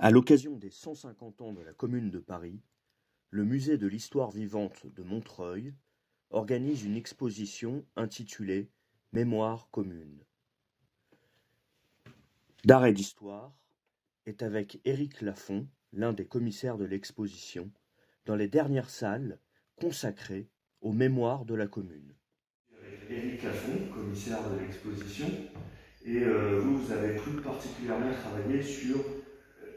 À l'occasion des 150 ans de la Commune de Paris, le Musée de l'Histoire vivante de Montreuil organise une exposition intitulée Mémoire commune. D'art et d'histoire est avec Éric Lafont, l'un des commissaires de l'exposition, dans les dernières salles consacrées aux mémoires de la commune. Éric Lafont, commissaire de l'exposition, et euh, vous avez plus particulièrement travaillé sur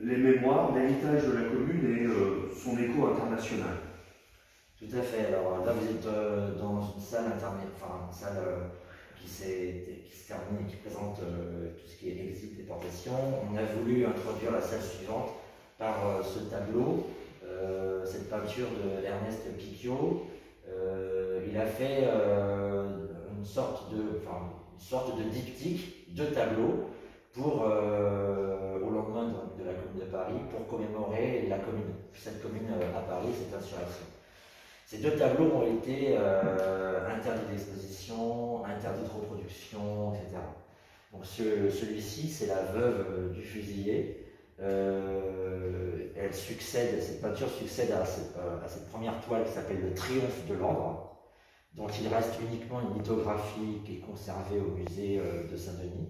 les mémoires, l'héritage de la commune et euh, son écho international. Tout à fait. Alors là, vous êtes euh, dans une salle internet, enfin salle qui, se termine et qui présente tout ce qui est exil, déportation. On a voulu introduire la salle suivante par ce tableau, cette peinture de Ernest Picchio. il a fait une sorte de, enfin, une sorte de diptyque de tableaux euh, au lendemain de, la Commune de Paris pour commémorer la commune, cette commune euh, à Paris, cette insurrection. Ces deux tableaux ont été euh, interdits d'exposition, interdits de reproduction, etc. Donc celui-ci, c'est la veuve du fusillé. elle succède, cette peinture succède à cette, à cette première toile qui s'appelle le Triomphe de l'ordre, dont il reste uniquement une lithographie qui est conservée au musée de Saint-Denis,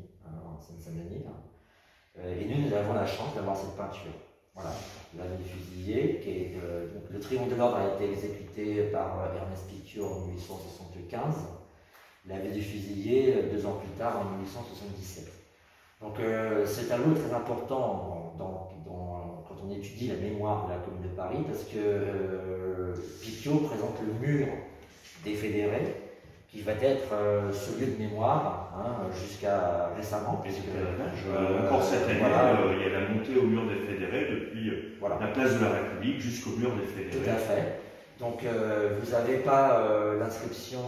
Euh, et nous, nous avons la chance d'avoir cette peinture. Voilà, la vie fusillé, qui est, euh, le triomphe de l'ordre a été exécuté par Ernest Picture en 1875, la vie du fusillé deux ans plus tard en 1877. Donc c'est un tableau très important quand on étudie la mémoire de la Commune de Paris, parce que Picot présente le mur des fédérés, qui va être euh, ce lieu de mémoire hein, jusqu'à récemment. Puisque, euh, encore cette année, euh, il y a la montée au mur des fédérés depuis la place de la République jusqu'au mur des fédérés. Tout à fait. Donc vous n'avez pas l'inscription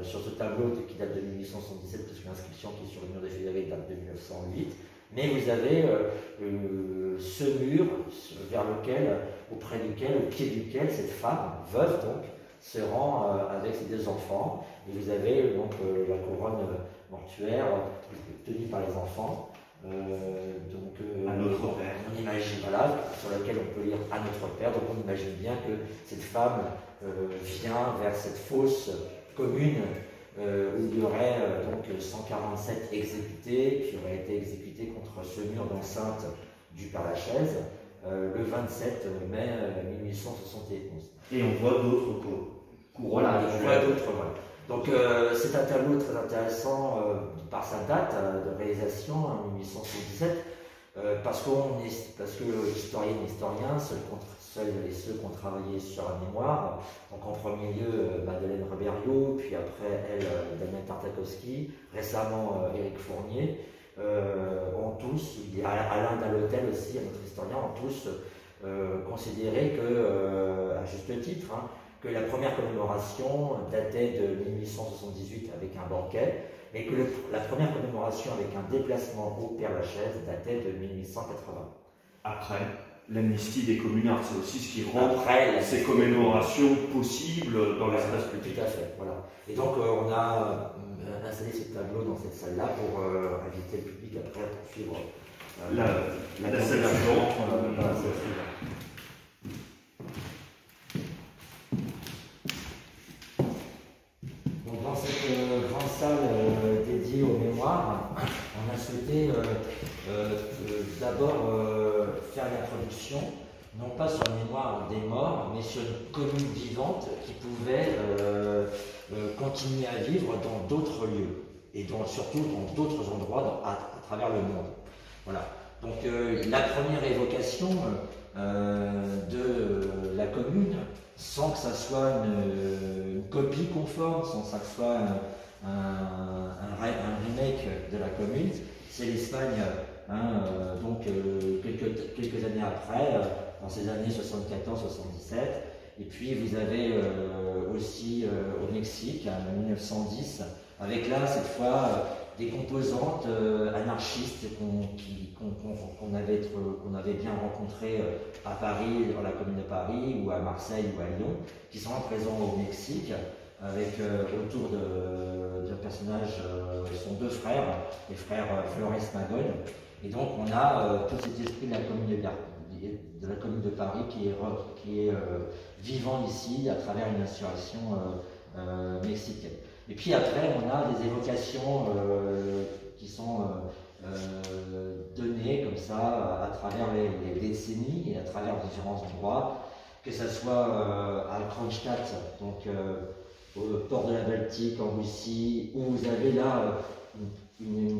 sur ce tableau qui date de 1877, parce que l'inscription qui est sur le mur des fédérés date de 1908, mais vous avez ce mur vers lequel, auprès duquel, au pied duquel, cette femme, veuve donc, se rend euh, avec ses deux enfants. Et vous avez donc euh, la couronne mortuaire tenue par les enfants. Euh, donc, à notre père. On imagine, voilà, sur laquelle on peut lire à notre père. Donc on imagine bien que cette femme vient vers cette fosse commune où il y aurait donc 147 exécutés qui auraient été exécutés contre ce mur d'enceinte du Père Lachaise le 27 mai 1871. Et on voit d'autres couronnes. Voilà, on voit d'autres. Donc euh, c'est un tableau très intéressant euh, par sa date euh, de réalisation en 1877, parce, qu'on est, parce que historien et historiens, seuls, et ceux qui ont travaillé sur la mémoire, donc en premier lieu Madeleine Reberiot, puis après elle Daniel Tartakovsky, récemment Éric Fournier, ont tous, Alain Dallotel aussi, notre historien, ont tous euh, considérer que, euh, à juste titre, hein, que la première commémoration datait de 1878 avec un banquet, mais que la première commémoration avec un déplacement au Père-Lachaise datait de 1880. Après l'amnistie des communards, c'est aussi ce qui rend Après, ces commémorations possibles dans l'espace public. Tout à fait, voilà. Et donc euh, on a installé ce tableau dans cette salle-là pour inviter le public après à poursuivre la, la, la salle cette euh, grande salle euh, dédiée aux mémoires, on a souhaité euh, d'abord faire l'introduction, non pas sur la mémoire des morts, mais sur une commune vivante qui pouvait continuer à vivre dans d'autres lieux et surtout dans d'autres endroits à, travers le monde. Voilà. Donc euh, la première évocation euh, de la commune, sans que ça soit une, copie conforme, sans que ça soit un, remake de la commune, c'est l'Espagne. Hein, euh, donc quelques, années après, dans ces années 74-77, et puis vous avez aussi au Mexique, en 1910, avec là, cette fois, des composantes euh, anarchistes qu'on avait, avait, bien rencontrées euh, à Paris, dans la commune de Paris, ou à Marseille, ou à Lyon, qui sont présents au Mexique, avec euh, autour de, de personnages, sont deux frères, les frères Flores Magón, Et donc on a tout cet esprit de la commune de, Paris qui est, vivant ici à travers une insurrection mexicaine. Et puis après, on a des évocations qui sont données comme ça à travers les, décennies et à travers différents endroits, que ce soit à Kronstadt, donc port de la Baltique, en Russie, où vous avez là euh,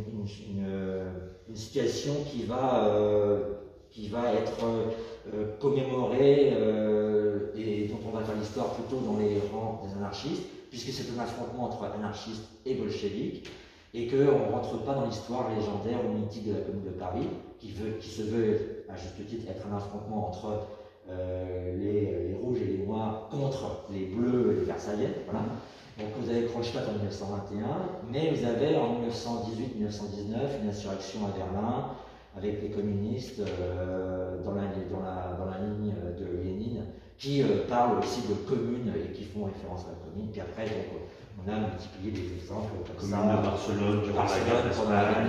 une, situation qui va, euh, qui va être euh, commémorée et dont on va faire l'histoire plutôt dans les rangs des anarchistes, puisque c'est un affrontement entre anarchistes et bolcheviques, et qu'on ne rentre pas dans l'histoire légendaire ou mythique de la Commune de Paris, qui, veut, qui se veut, à juste titre, être un affrontement entre euh, les, rouges et les noirs contre les bleus et les versaillais. Voilà. Donc vous avez Kronstadt en 1921, mais vous avez en 1918-1919 une insurrection à Berlin avec les communistes euh, dans, la, dans, la, dans, la, ligne de Lénine qui euh, parlent aussi de communes et qui font référence à la commune. Puis après, on a multiplié des exemples comme ça. Barcelone, de Barcelone, pendant la guerre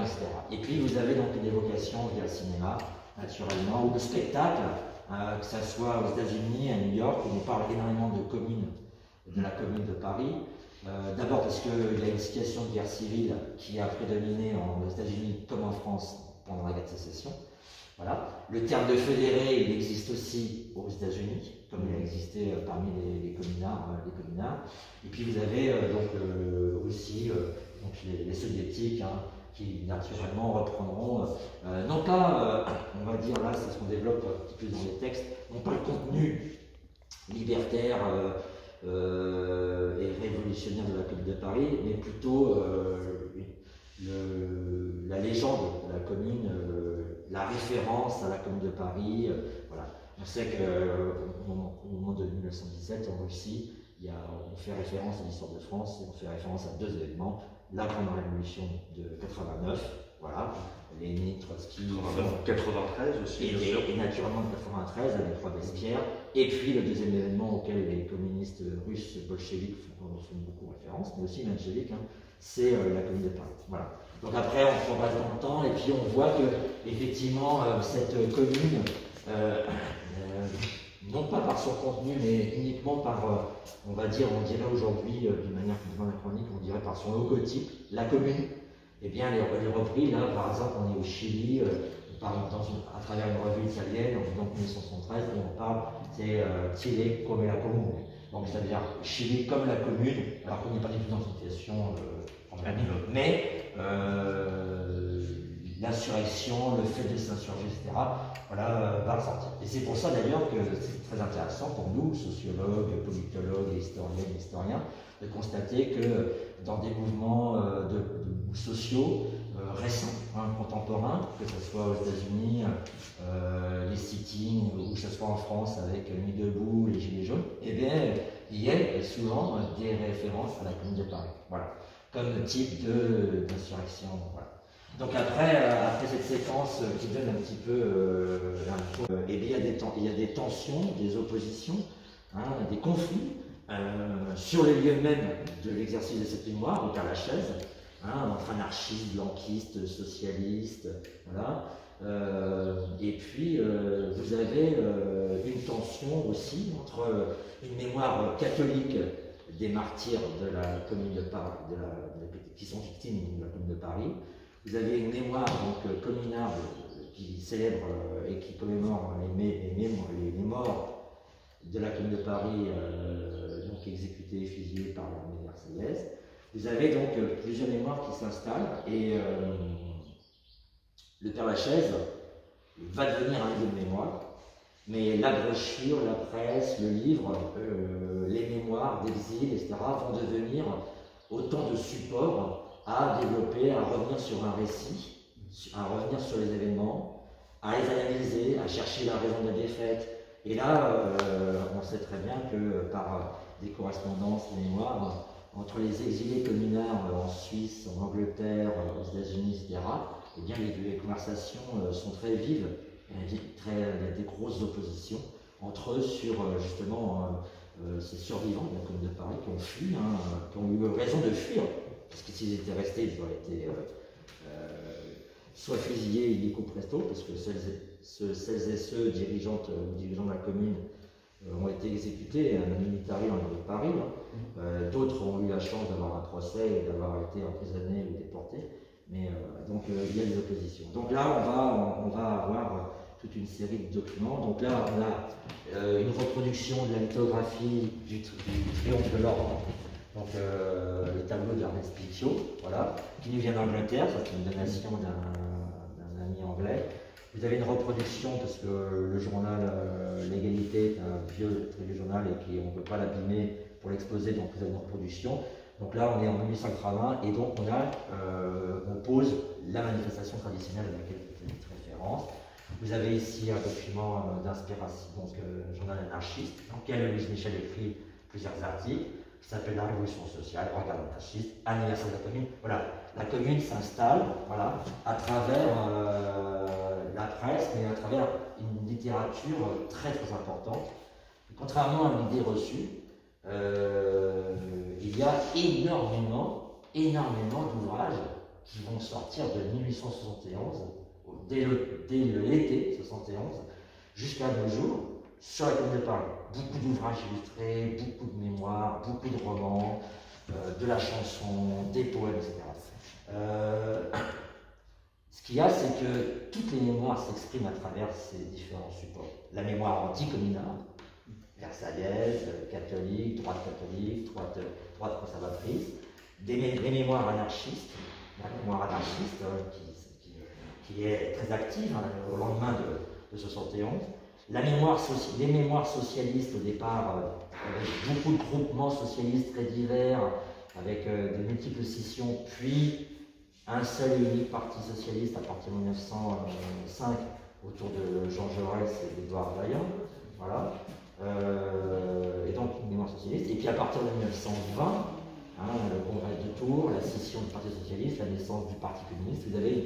etc. Et puis vous avez donc une évocation via le cinéma, naturellement, ou le spectacle euh, que ce soit aux États-Unis, à New York, on parle énormément de communes, de la commune de Paris. Euh, d'abord parce qu'il y a une situation de guerre civile qui a prédominé aux États-Unis comme en France pendant la guerre de sécession. Voilà. Le terme de fédéré, il existe aussi aux États-Unis, comme il a existé euh, parmi les, les, communards, Et puis vous avez donc aussi donc les, soviétiques, hein, qui naturellement reprendront, euh, euh, non pas, euh, on va dire là, c'est ce qu'on développe un petit peu dans les textes, non pas le contenu libertaire et révolutionnaire de la commune de Paris, mais plutôt la légende de la commune, la référence à la commune de Paris. voilà. On sait qu'au moment de 1917, en Russie, il y a, on fait référence à l'histoire de France on fait référence à deux événements la Grande Révolution de 89, voilà, Lénine, Trotsky. 93 aussi, et, et, naturellement de 93 avec Robespierre. Et puis le deuxième événement auquel les communistes russes bolcheviques font, beaucoup référence, mais aussi mencheviques, hein, c'est euh, la commune de Paris. Voilà. Donc après, on prend pas dans le temps et puis on voit que effectivement euh, cette commune, euh, non pas par son contenu, mais uniquement par, euh, on va dire, on dirait aujourd'hui, euh, d'une manière plus anachronique, on dirait par son logotype, la commune. Eh bien, elle est repris, là, par exemple, on est au Chili, euh, par à travers une revue italienne, en 1973, et on parle, c'est Chile comme la commune. Donc, c'est-à-dire Chili comme la commune, alors qu'on n'est pas du tout dans une situation euh, mais l'insurrection, le fait de s'insurger, etc., voilà, va ressortir. Et c'est pour ça d'ailleurs que c'est très intéressant pour nous, sociologues, politologues, historiens, historiens, de constater que dans des mouvements euh, sociaux euh, récents, hein, contemporains, que ce soit aux États-Unis, euh, les sit-ins, ou que ce soit en France avec Nuit debout, les Gilets jaunes, eh bien, il y a souvent des références à la commune de Paris. Voilà. Comme type d'insurrection. Voilà. Donc après, euh, après cette séquence qui donne un petit peu euh, euh il, y a des il y a des tensions, des oppositions, hein, des conflits euh, sur les lieux mêmes de l'exercice de cette mémoire, au Père Lachaise, hein, entre anarchistes, blanquistes, socialistes, voilà. et puis vous avez une tension aussi entre une mémoire catholique des martyrs de la commune de Paris, qui sont victimes de la commune de Paris, vous avez une mémoire donc, euh, communale qui célèbre euh, et qui commémore les, les, les, morts de la commune de Paris, euh, donc exécutés et fusillés par l'armée marseillaise. Vous avez donc plusieurs mémoires qui s'installent et le Père Lachaise va devenir un livre de mémoire, mais la brochure, la presse, le livre, les mémoires d'exil, etc., vont devenir autant de supports à développer, à revenir sur un récit, à revenir sur les événements, à les analyser, à chercher la raison de la défaite. Et là, euh, on sait très bien que par des correspondances, des mémoires, entre les exilés communards en Suisse, en Angleterre, aux États-Unis, etc., eh bien, les, conversations euh, sont très vives. Il y, a des grosses oppositions entre eux sur euh, justement ces survivants la Commune de Paris qui ont fui, hein, qui ont eu raison de fuir parce que s'ils étaient restés, ils auraient été euh, euh, soit fusillés illico presto, parce que celles et, celles et ceux dirigeantes ou dirigeants de la commune ont été exécutés, un militari dans de Paris. Hein. Mmh. D'autres ont eu la chance d'avoir un procès et d'avoir été emprisonnés ou déportés. Mais donc il y a des oppositions. Donc là, on va, on va avoir toute une série de documents. Donc là, on a euh, une reproduction de la lithographie du, triomphe de l'ordre. Donc euh, le tableau d'Ernest Picciot, voilà, qui nous vient d'Angleterre, c'est une donation d'un ami anglais. Vous avez une reproduction, parce que le journal euh, L'égalité est un vieux, très vieux journal et qu'on ne peut pas l'abîmer pour l'exposer, donc vous avez une reproduction. Donc là, on est en 1880 et donc on, a, on pose la manifestation traditionnelle à laquelle vous faites référence. Vous avez ici un document euh, d'inspiration, donc euh, journal anarchiste, dans lequel Louise Michel écrit plusieurs articles, qui s'appelle La Révolution sociale, Regard anarchiste, anniversaire de la commune. Voilà, la commune s'installe voilà, à travers euh, la presse, mais à travers une littérature très très importante. Contrairement à l'idée reçue, il y a énormément, énormément d'ouvrages qui vont sortir de 1871 dès l'été 71 jusqu'à nos jours commune de Paris. Beaucoup d'ouvrages illustrés, beaucoup de mémoires, beaucoup de romans, euh, de la chanson, des poèmes, etc. Euh, ce qu'il y a, c'est que toutes les mémoires s'expriment à travers ces différents supports. La mémoire anticommunale, versaillaise, catholique, droite catholique, droite, droite conservatrice, des, mémoires anarchistes, la mémoire anarchiste hein, qui qui est très active hein, au lendemain de, de 71. Les mémoires socialistes au départ, euh, avec beaucoup de groupements socialistes très divers, avec euh, de multiples scissions, puis un seul et unique parti socialiste à partir de 1905 autour de Jean Jaurès et d'Edouard Vaillant. Voilà. Euh, et donc une mémoire socialiste. Et puis à partir de 1920, hein, le congrès de Tours, la scission du Parti socialiste, la naissance du Parti communiste, vous avez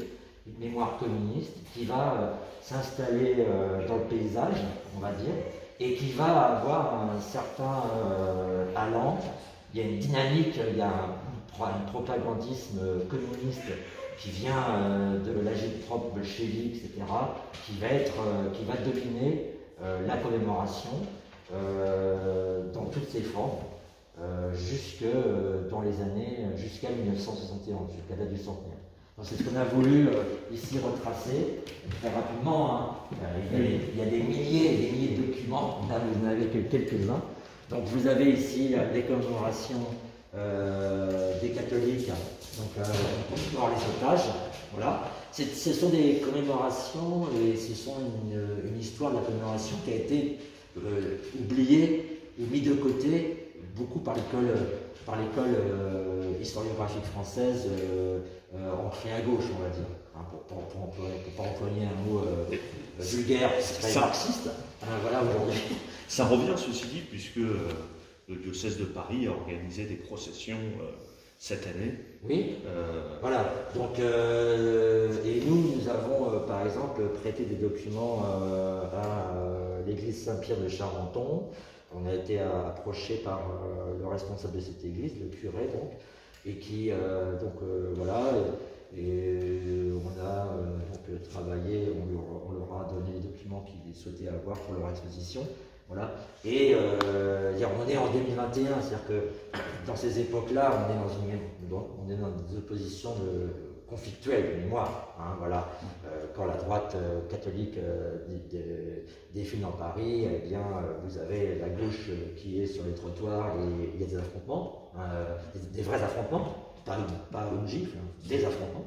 mémoire communiste qui va euh, s'installer euh, dans le paysage, on va dire, et qui va avoir un certain euh, allant. Il y a une dynamique, il y a un, propagandisme communiste qui vient de l'agit-prop bolchevique, etc., qui va, être, qui va dominer la commémoration dans toutes ses formes. jusque dans les années jusqu'à 1971, jusqu'à la date du centenaire. C'est ce qu'on a voulu euh, ici retracer très rapidement. Hein. Euh, il, y a, des milliers et des milliers de documents. Là, vous en avez quelques-uns. Donc, vous avez ici les commémorations euh, des catholiques, donc pour les otages. Voilà. Ce sont des commémorations et ce sont une, une histoire de la commémoration qui a été oubliée ou mise de côté beaucoup par l'école par l'école historiographique française euh, ancré à gauche, on va dire, hein, pour ne pas employer un mot euh, vulgaire, très marxiste. Hein, voilà, aujourd'hui. Ça revient, ceci dit, puisque euh, le diocèse de Paris a organisé des processions cette année. Oui. Voilà. Donc, et nous, nous avons, par exemple, prêté des documents à l'église Saint-Pierre de Charenton. On a été approché par le responsable de cette église, le curé, donc, et qui, euh, donc euh, voilà, et on a euh, donc, travaillé, on leur, a donné les documents qu'ils souhaitaient avoir pour leur exposition. Voilà. Et on est en 2021, c'est-à-dire que dans ces époques-là, on est dans une, on est dans de, conflictuelles de mémoire. Hein, voilà. quand la droite catholique défile dans Paris, eh bien, vous avez la gauche qui est sur les trottoirs et il y a des affrontements. Euh, des, vrais affrontements, pas une, gifle, hein, des affrontements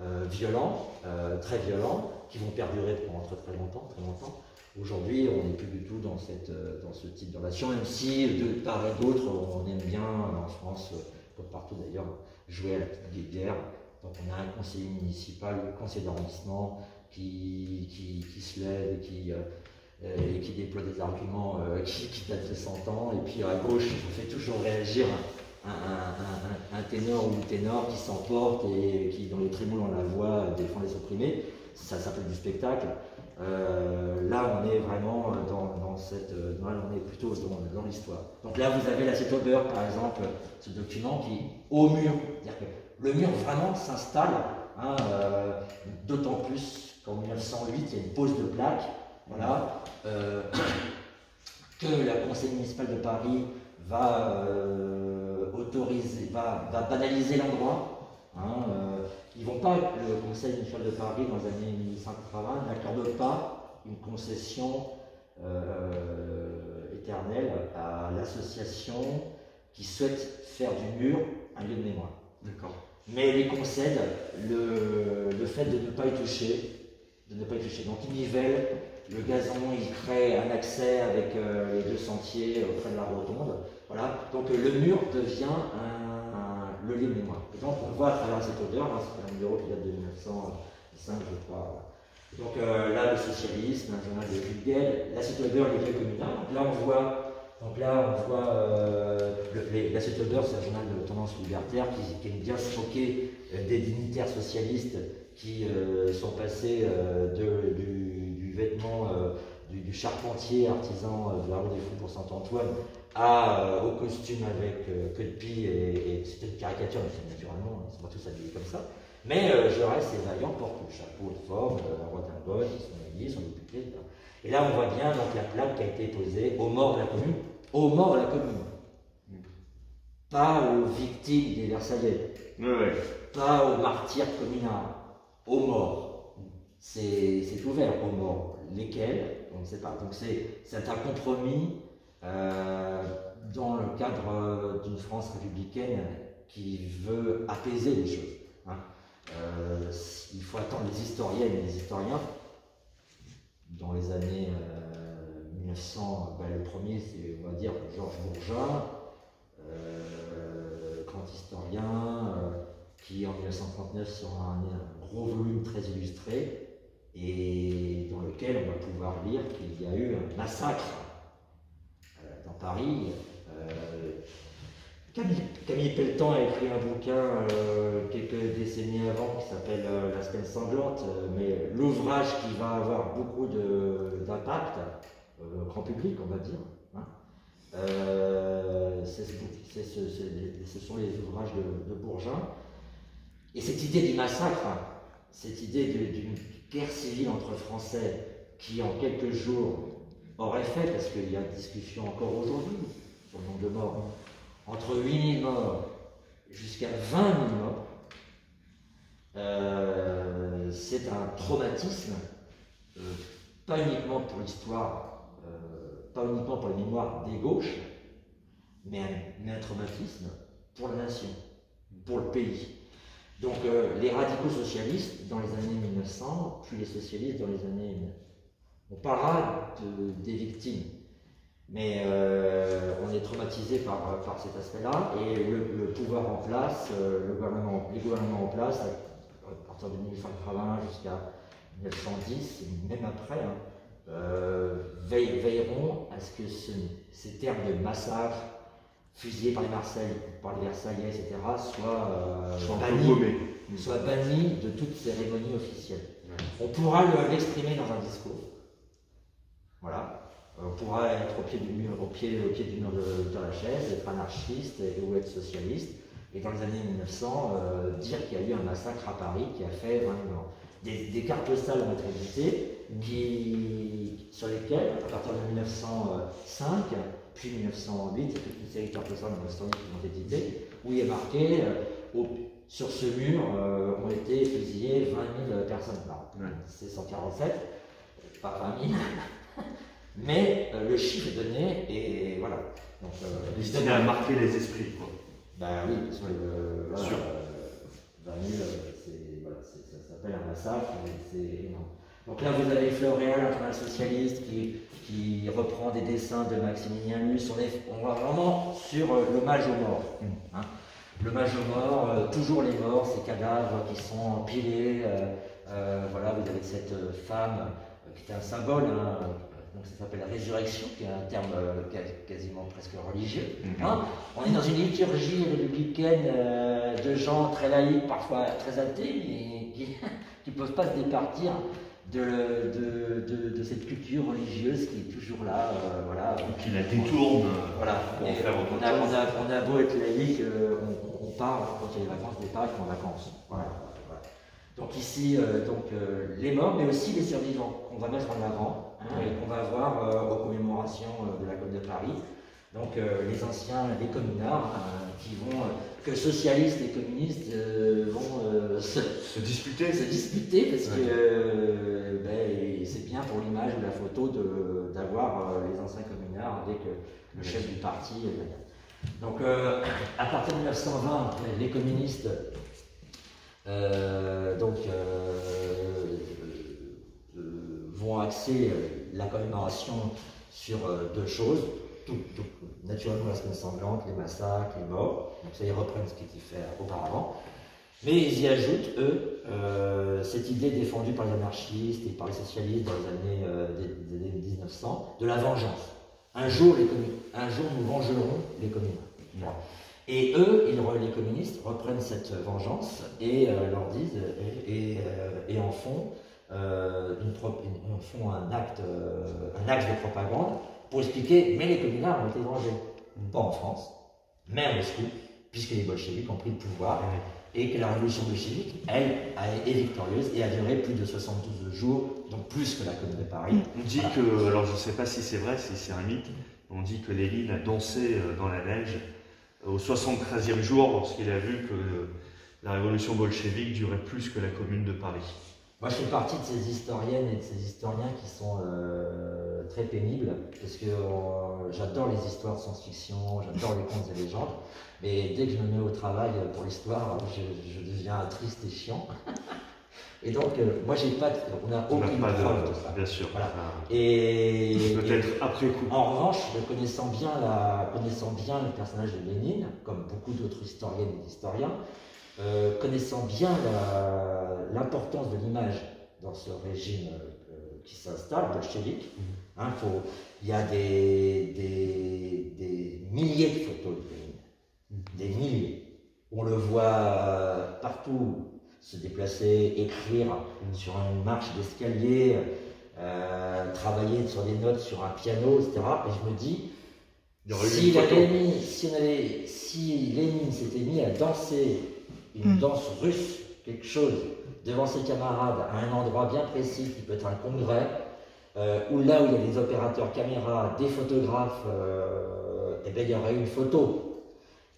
euh, violents, euh, très violents, qui vont perdurer pendant très très longtemps, très longtemps. Aujourd'hui, on n'est plus du tout dans, dans ce type de relation, même si de part et d'autre, on aime bien en France, comme partout d'ailleurs, jouer à la petite guerre. Donc on a un conseiller municipal, un conseiller d'arrondissement qui, qui, se lève et qui, et qui déploie des arguments qui, qui, datent de 100 ans. Et puis à gauche, on fait toujours réagir un, ténor ou une ténor qui s'emporte et qui, dans les trémoles, on la voix, défend les opprimés. Ça s'appelle du spectacle. Euh, là, on est vraiment dans, cette. on est plutôt dans, l'histoire. Donc là, vous avez la Auber, par exemple, ce document qui, au mur, c'est-à-dire que le mur vraiment s'installe Hein, d'autant plus qu'en 1908, il y a une pose de plaque, voilà, que la conseil municipal de Paris va autoriser, va, banaliser l'endroit. Hein, ils vont pas, le Conseil municipal de Paris, dans les années 1880, n'accorde pas une concession euh, éternelle à l'association qui souhaite faire du mur un lieu de mémoire. D'accord. Mais ils concèdent le, le, fait de ne pas y toucher, de ne pas y toucher. Donc ils nivellent le gazon, ils créent un accès avec euh, les deux sentiers auprès de la rotonde. Voilà. Donc le mur devient un le lieu mémoire. Et donc on voit à travers cette odeur, hein, c'est un numéro qui date de 1905, je crois. Donc euh, là, le socialisme, un journal de Jules la cette odeur, les lieux communaux. Donc là, on voit, donc là, on voit euh, odeur, c'est un journal de tendance libertaire qui, aime bien se moquer euh, des dignitaires socialistes qui sont passés de, du, vêtement du, charpentier artisan de la rue des Fous pour Saint-Antoine à, au costume avec queue de pie, et, c'était une caricature, mais naturellement, ils sont pas tous habillés comme ça. Mais euh, reste et vaillant porte le chapeau de forme, euh, la redingote, ils sont habillés, ils sont députés. Et là, on voit bien donc, la plaque qui a été posée aux morts de la commune, aux morts de la commune. Pas aux victimes des Versaillais, pas aux martyrs communaux, aux morts. C'est ouvert aux morts. Lesquels? On ne sait pas. Donc c'est un compromis euh, dans le cadre euh, d'une France républicaine qui veut apaiser les choses. Hein. Euh, il faut attendre les historiennes et les historiens. Dans les années 1900, ben, le premier, c'est, on va dire, Georges Bourgeat, grand historien, qui en 1939 sera un, gros volume très illustré, et dans lequel on va pouvoir lire qu'il y a eu un massacre dans Paris. Euh, Camille, Pelletan a écrit un bouquin euh, quelques décennies avant qui s'appelle euh, La semaine sanglante, mais l'ouvrage qui va avoir beaucoup d'impact, grand public on va dire, hein, ce, sont les ouvrages de, de Bourgeat. Et cette idée du massacre, cette idée d'une guerre civile entre Français qui en quelques jours aurait fait, parce qu'il y a discussion encore aujourd'hui sur le nombre de morts, entre 8 000 morts jusqu'à 20 000 morts, euh, c'est un traumatisme, euh, pas uniquement pour l'histoire, euh, pas uniquement pour la mémoire des gauches, mais un, traumatisme pour la nation, pour le pays. Donc les radicaux socialistes dans les années 1900, puis les socialistes dans les années on parlera des victimes, mais euh, on est traumatisé par, par cet aspect-là, et le, pouvoir en place, euh, le gouvernement, les gouvernements en place, à partir de 1880 jusqu'à 1910, même après, hein, euh, veilleront à ce que ces termes de massacre, fusillés par les, Marseille, par les Versaillais, etc., soient, bannis, soient bannis de toute cérémonie officielle. On pourra l'exprimer dans un discours, voilà. On pourra être au pied du mur, au pied, au pied du mur de, la chaise, être anarchiste ou être socialiste, et dans les années 1900, euh, dire qu'il y a eu un massacre à Paris qui a fait 20 morts. Des, cartes postales ont été éditées, qui, sur lesquelles, à partir de 1905, puis 1908, il y a toute une série de cartes postales qui ont été éditées, où il est marqué euh, sur ce mur euh, ont été fusillées 20 000 personnes. Non, c'est 147, pas 20 000. Mais euh, le chiffre est donné et voilà. Donc, Destiné à marquer les esprits. Quoi. Ben oui, parce que euh, voilà, Sûr. Euh, voilà, ça s'appelle un massacre, c'est énorme. Donc là, vous avez Floréal, un journal socialiste, qui, qui, reprend des dessins de Maximilien Luce. On, est, on va vraiment sur l'hommage aux morts. Hein. L'hommage aux morts, toujours les morts, ces cadavres qui sont empilés. voilà, vous avez cette femme qui est un symbole, hein, donc ça s'appelle la résurrection, qui est un terme euh, quasiment presque religieux. Mhm. Hein. On est dans une liturgie républicaine euh, de gens très laïcs, parfois très athées, mais qui ne peuvent pas se départir de, de, de, cette culture religieuse qui est toujours là. Euh, voilà. Qui la détourne voilà. pour faire autre on, a, chose. On, a, on a beau être laïque, on, on, part quand il y a les vacances, des Pâques en vacances. Voilà. Donc ici, donc, les morts, mais aussi les survivants qu'on va mettre en avant hein, et qu'on va voir aux commémorations de la Côte de Paris. Donc les anciens, les communards, qui vont, que socialistes et communistes vont se, disputer. Se disputer parce que ben, c'est bien pour l'image ou la photo d'avoir les anciens communards avec le chef du parti. Donc, euh, à partir de 1920, les communistes euh, donc, euh, vont axer la commémoration sur deux choses. Tout, naturellement, la semaine sanglante, les massacres, les morts. Donc, ça, ils reprennent ce qui était fait auparavant. Mais ils y ajoutent, eux, cette idée défendue par les anarchistes et par les socialistes dans les années, des années 1900 de la vengeance. Un jour, les un jour nous vengerons les communistes. Et eux, les communistes, reprennent cette vengeance et euh, et, euh, en font, euh, un, acte, un axe de propagande pour expliquer, mais les communards ont été vengés. Pas en France, mais en Moscou, puisque les bolcheviks ont pris le pouvoir et que la révolution bolchevique, elle, est victorieuse et a duré plus de 72 jours, donc plus que la Commune de Paris. On dit que, alors je ne sais pas si c'est vrai, si c'est un mythe, on dit que Léline a dansé euh, dans la neige euh, au 73e jour lorsqu'il a vu que la révolution bolchevique durait plus que la Commune de Paris. Moi, je fais partie de ces historiennes et de ces historiens qui sont euh, très pénibles, parce que j'adore les histoires de science-fiction, j'adore les contes et légendes, mais dès que je me mets au travail pour l'histoire, je, deviens triste et chiant. Et donc, euh, moi, j'ai pas, on n'a aucune preuve de, ça. Bien sûr. Voilà. Et peut-être après coup. En revanche, connaissant bien, la, connaissant bien le personnage de Lénine, comme beaucoup d'autres historiennes et historiens, euh, connaissant bien l'importance de l'image dans ce régime euh, qui s'installe, bolchevique, mm-hmm. hein, il y a des, des, milliers de photos de Lénine, mm-hmm. des milliers. On le voit partout se déplacer, écrire mm-hmm. sur une marche d'escalier, euh, travailler sur des notes sur un piano, etc. Et je me dis, si Lénine s'était mis à danser une mm. danse russe, quelque chose, devant ses camarades, à un endroit bien précis, qui peut être un congrès, euh, où là où il y a des opérateurs caméra, des photographes, euh, et eh bien il y aurait une photo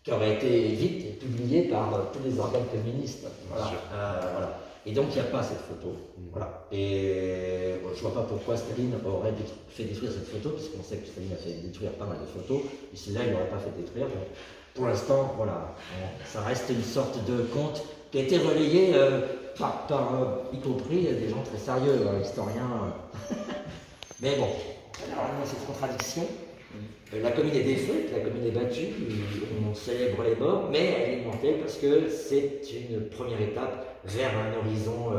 qui aurait été vite publiée par euh, tous les organes féministes. Voilà. Et donc il n'y a pas cette photo. Mm. Voilà. Et je ne vois pas pourquoi Staline aurait fait détruire cette photo, puisqu'on sait que Staline a fait détruire pas mal de photos, et celle-là il n'aurait pas fait détruire pour l'instant, voilà, ça reste une sorte de conte qui a été relayé euh, par, euh, y compris des gens très sérieux, euh, historiens. Mais bon, alors a cette contradiction. La commune est défaite, la commune est battue, on célèbre les morts, mais elle est montée parce que c'est une première étape vers un horizon.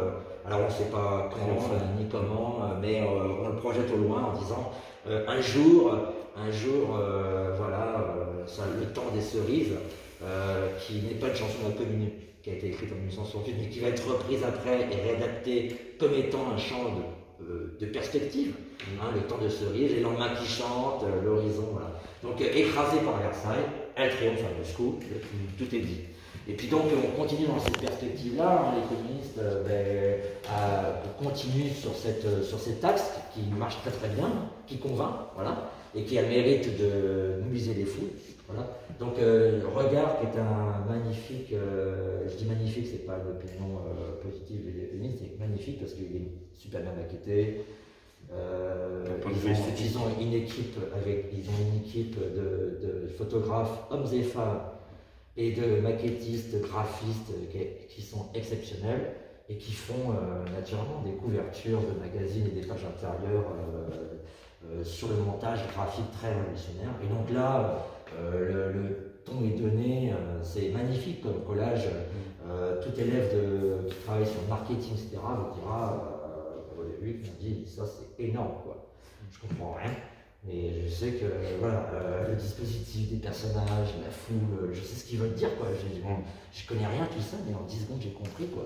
alors on ne sait pas quand ni comment, mais on le projette au loin en disant un jour, un jour, voilà le temps des cerises, euh, qui n'est pas une chanson de la commune qui a été écrite en 1968, mais qui va être reprise après et réadaptée comme étant un chant de, euh, perspective, hein, le temps de cerises, les lendemains qui chantent, euh, l'horizon, voilà. Donc écrasé par Versailles, elle triomphe à Moscou, tout est dit. Et puis donc on continue dans cette perspective-là, hein, les communistes ben, continuent sur, cette, sur cet axe qui marche très très bien, qui convainc, voilà, et qui a le mérite de mobiliser les foules. Voilà. Donc, euh, Regard, qui est un magnifique, euh, je dis magnifique, c'est pas une opinion euh, positive et féministe, c'est magnifique parce qu'il est super bien maquetté. Ils ont, une équipe avec, ils ont une équipe de, photographes, hommes et femmes, et de maquettistes, graphistes qui, sont exceptionnels et qui font naturellement des couvertures de magazines et des pages intérieures sur le montage graphique très révolutionnaire. Et donc là, euh, le, ton est donné, euh, c'est magnifique comme collage. Euh, tout élève de, qui travaille sur le marketing, etc., vous dira au début, il dit ça c'est énorme, quoi. Je comprends rien. Mais je sais que voilà, le dispositif des personnages, la foule, je sais ce qu'ils veulent dire. Quoi. Je, je connais rien tout ça, mais en 10 secondes j'ai compris. Quoi.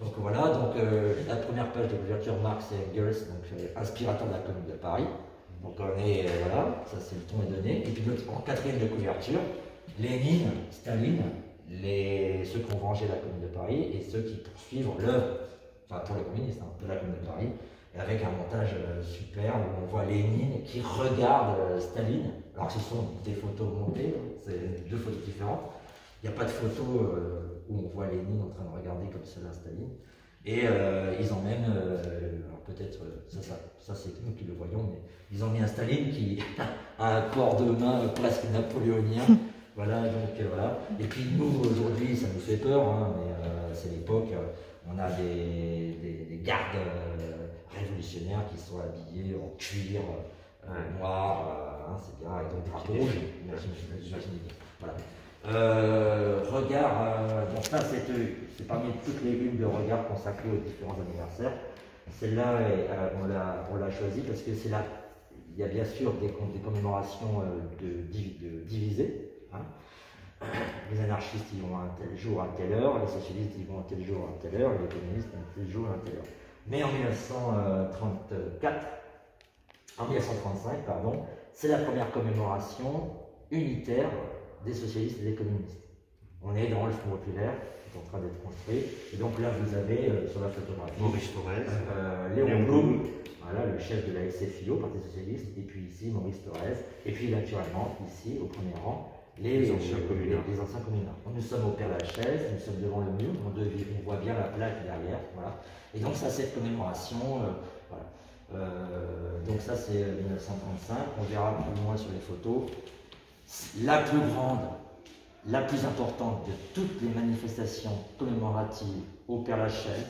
Donc voilà, donc, la première page de couverture Marx et Engels, donc, inspirateur de la Commune de Paris. Donc on est, euh, voilà, ça c'est le ton est donné. Et puis en quatrième de couverture, Lénine, Staline, les, ceux qui ont vengé la Commune de Paris et ceux qui poursuivent l'œuvre enfin pour les communistes, hein, de la Commune de Paris, avec un montage super où on voit Lénine qui regarde Staline, alors ce sont des photos montées, hein, c'est deux photos différentes. Il n'y a pas de photo où on voit Lénine en train de regarder comme cela Staline. Et ils emmènent, alors peut-être, ça, ça, ça c'est nous qui le voyons, mais ils ont mis un Staline qui a un port de main presque napoléonien. voilà, donc voilà. Et puis nous, aujourd'hui, ça nous fait peur, hein, mais c'est l'époque, on a des, des, gardes révolutionnaires qui sont habillés en cuir noir, hein, c'est bien, des drapeau rouge, imaginez, Voilà. Euh, regard, bon ça c'est parmi toutes les lunes de regard consacrées aux différents anniversaires. Celle-là, on l'a choisie parce que c'est là, il y a bien sûr des, commémorations de, divisées. Hein. Les anarchistes ils vont à un tel jour à telle heure, les socialistes ils vont à tel jour à telle heure, les communistes à tel jour à telle heure. Mais en 1934, en 1935, pardon, c'est la première commémoration unitaire des socialistes et des communistes. On est dans le Front populaire, qui est en train d'être construit. Et donc là, vous avez euh, sur la photographie Maurice Thorez, euh, Léon Blum, voilà, le chef de la SFIO, Parti Socialiste, et puis ici Maurice Thorez, et puis naturellement, ici, au premier rang, les, anciens communards. Les, anciens communards. Nous sommes au Père Lachaise, nous sommes devant le mur, on, on, voit bien la plaque derrière. Voilà. Et donc ça, cette commémoration, euh, voilà. donc ça c'est 1935, on verra plus loin sur les photos la plus grande, la plus importante de toutes les manifestations commémoratives au Père Lachaise,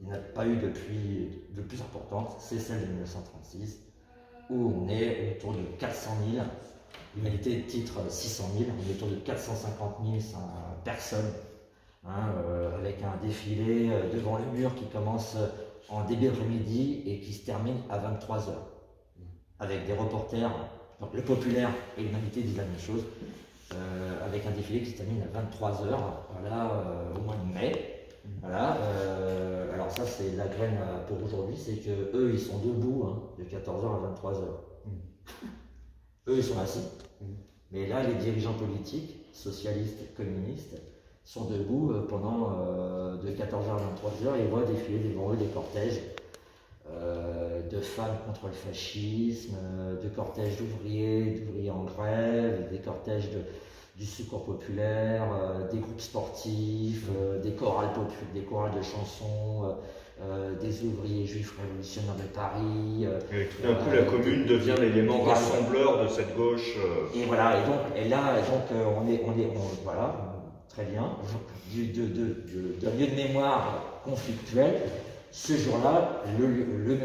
il n'y en a pas eu depuis de plus importante, c'est celle de 1936, où on est autour de 400 000, l'humanité titre 600 000, on est autour de 450 000 personnes, hein, euh, avec un défilé euh, devant le mur qui commence en début d'après-midi et qui se termine à 23 h avec des reporters donc le populaire et l'humanité disent la même chose, euh, avec un défilé qui se termine à 23h, voilà, euh, au mois de mai. Voilà, euh, alors ça c'est la graine pour aujourd'hui, c'est que eux ils sont debout hein, de 14h à 23h. Mm. eux ils sont assis. Mm. Mais là les dirigeants politiques, socialistes, communistes, sont debout pendant de 14h à 23h et voient défiler devant eux des cortèges de femmes contre le fascisme, euh, de cortèges d'ouvriers, d'ouvriers en grève, des cortèges du secours populaire, euh, des groupes sportifs, des, chorales des chorales de chansons, des ouvriers juifs révolutionnaires de Paris. et tout d'un coup, la commune devient l'élément rassembleur de cette gauche. Et voilà, et donc et là, donc, on est, on est voilà, très bien, d'un lieu de mémoire conflictuel ce jour-là, le, mur,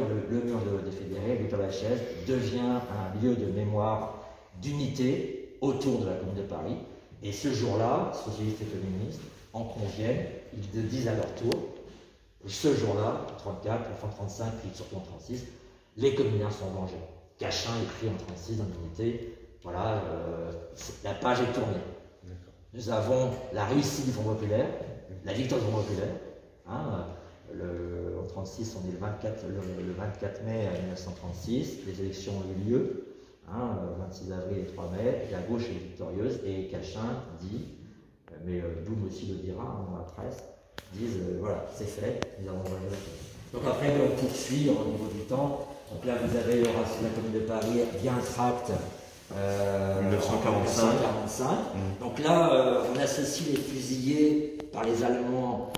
de, fédérés, Victor Lachaise, devient un lieu de mémoire, d'unité autour de la Commune de Paris. Et ce jour-là, socialistes et communistes en conviennent, ils disent à leur tour, ce jour-là, en 34, en 35, puis surtout en 36, les communards sont vengés. Cachin écrit en 36 dans l'unité, voilà, euh, la page est tournée. Nous avons la réussite du Front populaire, la victoire du Front populaire, hein, le, en 36, on est le 24, le, 24 mai 1936, les élections ont eu lieu, hein, 26 avril et 3 mai, la gauche est victorieuse et Cachin dit, mais euh, Doum aussi le dira hein, dans la presse, disent euh, voilà, c'est fait, nous avons Donc après, on poursuit au niveau du temps. Donc là, vous avez la Commune de Paris, bien tract. Euh, 1945. Mmh. Donc là, euh, on associe les fusillés par les Allemands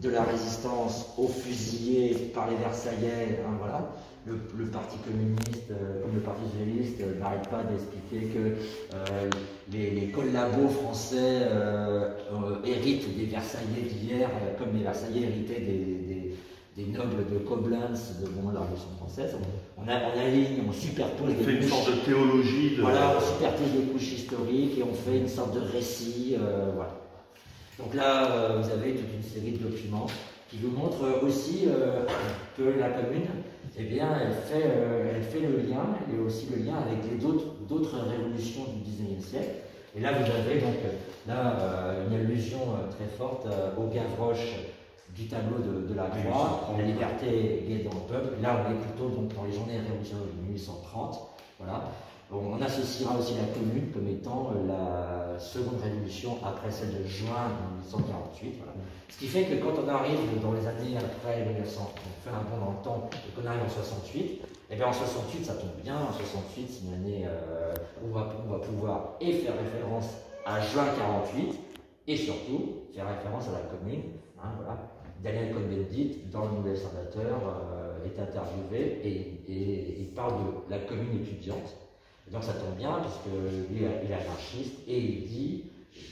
de la résistance aux fusillés par les Versaillais, hein, voilà. Le, Parti communiste, euh, comme le Parti socialiste, euh, n'arrête pas d'expliquer que euh, les, collabos français héritent des Versaillais d'hier, comme les Versaillais héritaient des, nobles de Koblenz de la Révolution française. On, a, on aligne, on superpose on fait une sorte de théologie. Voilà, on superpose des couches historiques et on fait une sorte de récit. voilà. Donc là, euh, vous avez toute une série de documents qui vous montrent aussi euh, que la commune, eh bien, elle fait, euh, elle fait le lien, et aussi le lien avec d'autres révolutions du XIXe siècle. Et là, vous avez donc là, une allusion très forte au Gavroche du tableau de, la Croix, la liberté est dans le peuple. Là, on est plutôt donc, dans les journées révolutionnaires de 1830. Voilà. On associera aussi la commune comme étant la seconde révolution après celle de juin 1948. Ce qui fait que quand on arrive dans les années après 1900, on fait un bond dans le temps et qu'on arrive en 68, et eh bien en 68 ça tombe bien, en 68 c'est une année euh, où on va, pouvoir et faire référence à juin 48 et surtout faire référence à la commune. Hein, Daniel Cohn-Bendit, dans le Nouvel Observateur, euh, est interviewé et, il parle de la commune étudiante donc ça tombe bien, puisque lui il est anarchiste, et il dit,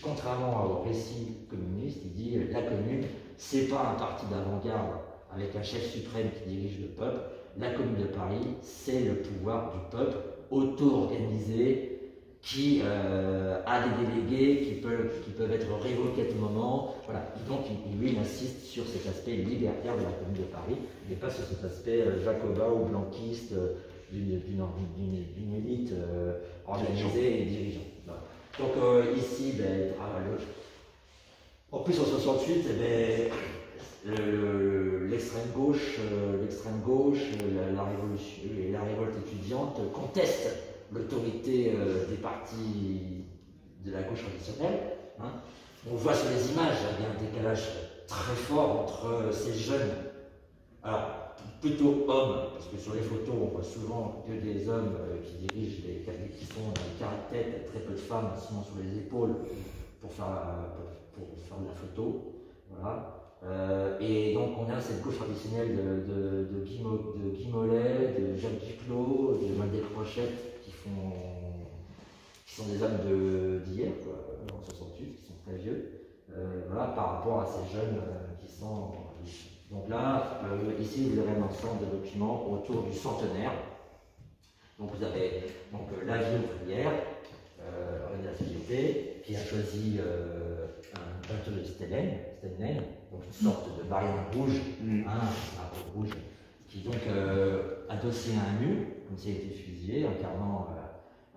contrairement au récit communiste, il dit la commune, c'est pas un parti d'avant-garde avec un chef suprême qui dirige le peuple. La commune de Paris, c'est le pouvoir du peuple auto-organisé qui euh, a des délégués qui peuvent, être révoqués à tout moment. Voilà. donc, lui, il insiste sur cet aspect libertaire de la commune de Paris, mais pas sur cet aspect euh, jacobin ou blanquiste. Euh, d'une élite euh, organisée et dirigeante. Donc euh, ici, ben, en plus en 68, eh ben, l'extrême gauche, euh, l'extrême gauche, la, révolution la révolte étudiante contestent l'autorité des partis de la gauche traditionnelle. Hein. On voit sur les images, il y a un décalage très fort entre ces jeunes. Alors, plutôt hommes, parce que sur les photos, on voit souvent que des hommes euh, qui dirigent, des, qui font des caractères, très peu de femmes, sinon sur les épaules, pour faire, pour, faire de la photo. Voilà. Euh, et donc on a cette gauche traditionnelle de, de, de, Guy, de Mollet, de Jacques Duclos, de Mal Crochette, qui, qui sont des hommes d'hier, en 68, qui sont très vieux, euh, voilà, par rapport à ces jeunes qui sont donc là, euh, ici, vous avez un ensemble de documents autour du centenaire. Donc vous avez donc, euh, la vie ouvrière, euh, la société, qui a choisi un bateau de Stellen, donc une sorte de barrière rouge, mm. hein, un rouge, qui donc adossé à un mur, comme s'il était fusillé, incarnant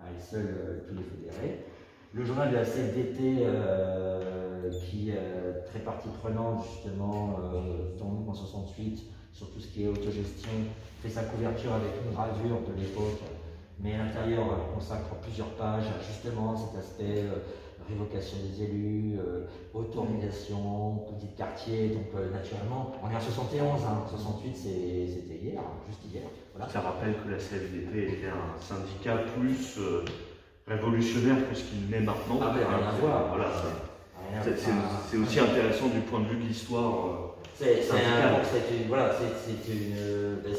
à elle seule tous les fédérés. Le journal de la CFDT, euh, qui est très partie prenante justement euh, dans en 68 sur tout ce qui est autogestion, fait sa couverture avec une gravure de l'époque, mais à l'intérieur consacre plusieurs pages justement cet aspect euh, révocation des élus, auto-organisation, petit quartier, donc naturellement, on est en 71, 68 c'était hier, juste hier. Ça rappelle que la CFDT était un syndicat plus révolutionnaire que ce qu'il n'est maintenant. Ah, rien à voir. Voilà, c'est aussi intéressant du point de vue de l'histoire. Euh, c'est une, voilà, c'est une, ben,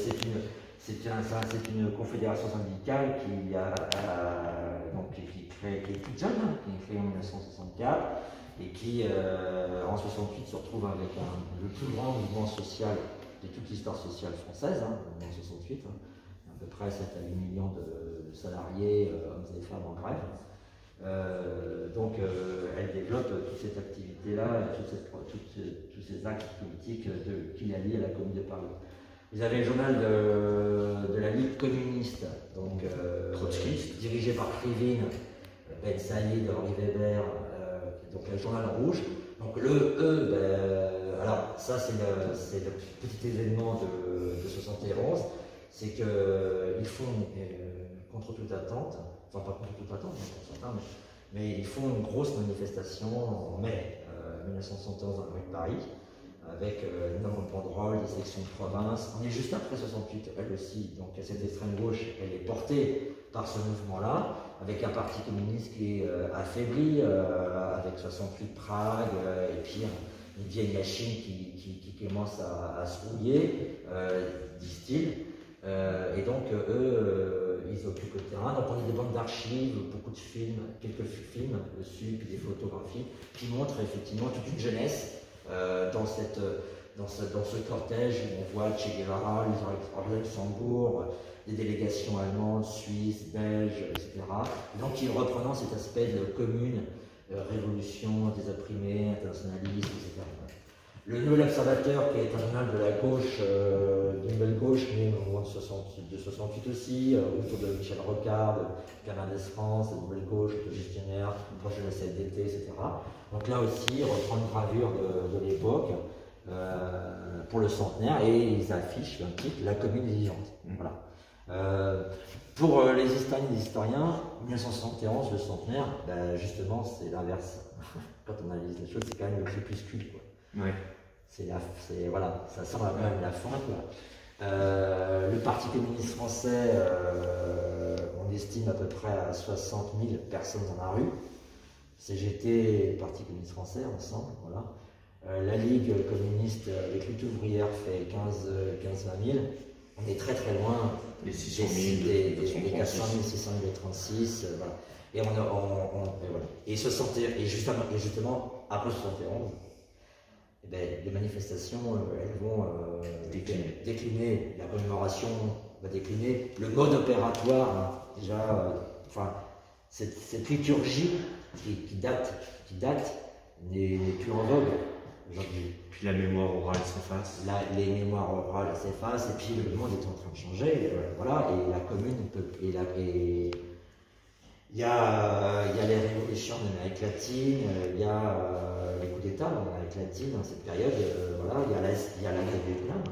une, une, confédération syndicale qui, a, donc, qui, crée, qui est toute jeune, hein, qui est créée en 1964 et qui, euh, en 68, se retrouve avec un, le plus grand mouvement social de toute l'histoire sociale française, hein, en 68, hein, à peu près 7 à 8 millions de, salariés, euh, hommes et femmes en grève. Euh, donc euh, elle développe toute cette activité-là, tous ces actes politiques qui la lient à la Commune de Paris. Vous avez le journal de, la Ligue communiste, donc dirigé par Krivine, Ben Saïd, Henri Weber, donc le journal rouge. Donc le E, ben, alors ça c'est le, petit événement de, de 71, c'est qu'ils font contre toute attente, enfin pas contre toute attente, mais, mais ils font une grosse manifestation en mai 1971 euh, dans la rue de Paris, avec euh, énormément de banderoles, des sections de province. On est juste après 68, elle aussi, donc cette extrême gauche, elle est portée par ce mouvement-là, avec un parti communiste qui est euh, affaibli, avec 68 Prague, et puis une vieille machine qui, commence à, à se rouiller, disent-ils. et donc, eux, ils occupent le terrain. Donc on a des bandes d'archives, beaucoup de films, quelques films dessus, puis des photographies qui montrent effectivement toute une jeunesse euh, dans, cette, dans, ce, dans ce cortège où on voit Che Guevara, les Luxembourg, des délégations allemandes, suisses, belges, etc. donc ils reprenant cet aspect de commune, euh, révolution, des opprimés, internationalisme, etc. Le Nouvel Observateur, qui est un journal de la gauche, euh, d'une nouvelle gauche, né au moment de 68 aussi, euh, autour de Michel Rocard, de Canades France, de Nouvelle Gauche, de gestionnaire, proche de la CFDT, etc. Donc là aussi, il reprend une gravure de, l'époque euh, pour le centenaire et ils affichent un titre La commune vivante. Voilà. Pour les historiens et les historiens, 1971, le centenaire, ben, justement, c'est l'inverse. Quand on analyse les choses, c'est quand même le crépuscule. Quoi. Ouais. C'est voilà, ça sent quand même la fin. Euh, le Parti communiste français, euh, on estime à peu près à 60 000 personnes dans la rue. CGT et Parti communiste français ensemble, voilà. Euh, la Ligue communiste avec lutte ouvrière fait 15-20 000. On est très très loin Les des, 600 000, des, des, de des 400 000, 600 000, des 36, euh, voilà. Et, on, a- on- on- et, voilà. et, 60 et, justement, et justement, après 71, eh ben, les manifestations, euh, elles vont euh, Décliner. décliner, la commémoration va décliner, le mode opératoire, hein, déjà, euh, enfin, cette, cette liturgie qui, qui date, qui date n'est plus en vogue aujourd'hui. Puis la mémoire orale s'efface. Les mémoires orales s'effacent et puis le monde est en train de changer. euh, voilà, et la commune peut. Et la, et il y a, il y a les révolutions en Amérique latine, il y a d'État en Amérique latine dans cette période. euh, voilà, il y a la, la guerre Vietnam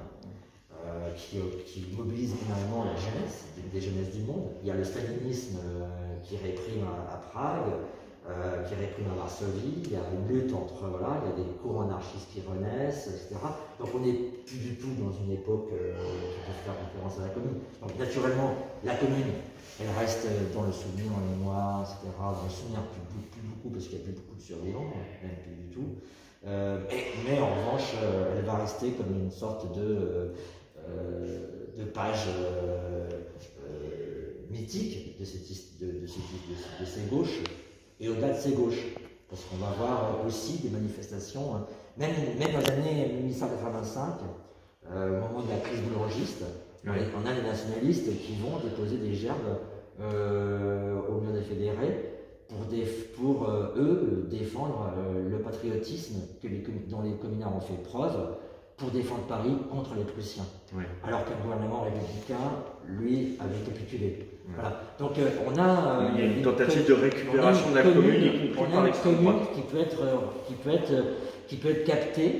euh, qui, qui mobilise énormément la jeunesse, des, jeunesses du monde. Il y a le stalinisme euh, qui réprime à, à Prague, qui réprime à Varsovie. Il y a une lutte entre voilà, il y a des courants anarchistes qui renaissent, etc. Donc on n'est plus du tout dans une époque euh, qui peut faire référence à la commune. Donc naturellement, la commune, elle reste dans le souvenir, en mémoire, etc. Dans le souvenir plus, plus beaucoup parce qu'il n'y a plus beaucoup de survivants, même plus du tout. Euh, mais, en revanche, euh, elle va rester comme une sorte de, euh, de page mythique de, cette, de, ces gauches et au-delà de ces gauches. Parce qu'on va voir aussi des manifestations, même, même dans les années 1985, euh, au moment de la crise boulangiste, on a des nationalistes qui vont déposer des gerbes euh, au mur des fédérés pour, déf- pour euh, eux défendre euh, le patriotisme que les, dont les communards ont fait preuve pour défendre Paris contre les Prussiens. Ouais. Alors que le gouvernement républicain, lui, avait capitulé. Voilà. Donc euh, on a... euh, Il y a une tentative de récupération on de la une commune, y compris par l'extrême droite. qui peut être, qui peut être, qui peut être captée